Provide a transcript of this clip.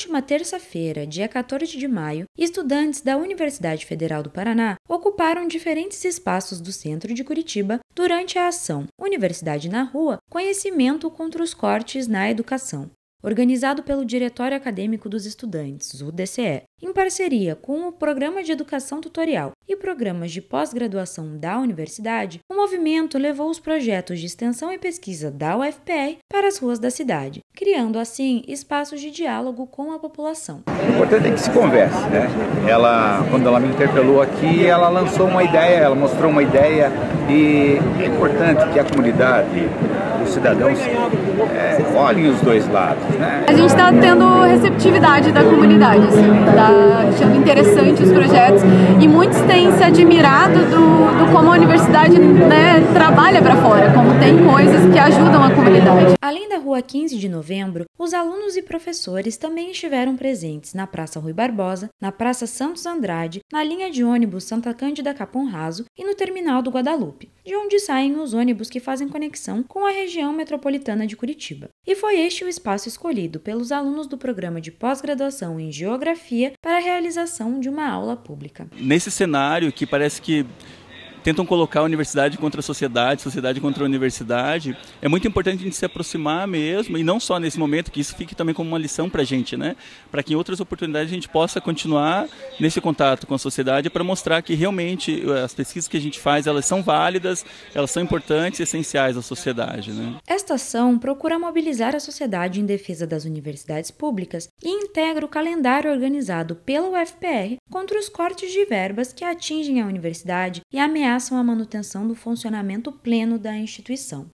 última terça-feira, dia 14 de maio, estudantes da Universidade Federal do Paraná ocuparam diferentes espaços do centro de Curitiba durante a ação Universidade na Rua Conhecimento contra os Cortes na Educação organizado pelo Diretório Acadêmico dos Estudantes, o DCE, em parceria com o Programa de Educação Tutorial e programas de pós-graduação da universidade, o movimento levou os projetos de extensão e pesquisa da UFPR para as ruas da cidade, criando assim espaços de diálogo com a população. O importante é que se converse, né? Ela, quando ela me interpelou aqui, ela lançou uma ideia, ela mostrou uma ideia e é importante que a comunidade, os cidadãos é, olhem os dois lados. Né? A gente está tendo receptividade da comunidade, assim, tá achando interessante os projetos e muitos têm se admirado do, do como a universidade né, trabalha para fora, como tem coisas que ajudam a comunidade. Além da Rua 15 de Novembro, os alunos e professores também estiveram presentes na Praça Rui Barbosa, na Praça Santos Andrade, na linha de ônibus Santa Cândida Capão Raso e no terminal do Guadalupe, de onde saem os ônibus que fazem conexão com a região metropolitana de Curitiba. E foi este o espaço escolhido pelos alunos do programa de pós-graduação em Geografia para a realização de uma aula pública. Nesse cenário que parece que tentam colocar a universidade contra a sociedade, sociedade contra a universidade. É muito importante a gente se aproximar mesmo, e não só nesse momento, que isso fique também como uma lição para a gente, né? Para que em outras oportunidades a gente possa continuar nesse contato com a sociedade para mostrar que realmente eh, as pesquisas que a gente faz, elas são válidas, elas são importantes e essenciais à sociedade, né? Esta ação procura mobilizar a sociedade em defesa das universidades públicas e integra o calendário organizado pela UFPR contra os cortes de verbas que atingem a universidade e ameaçam ameaçam a manutenção do funcionamento pleno da instituição.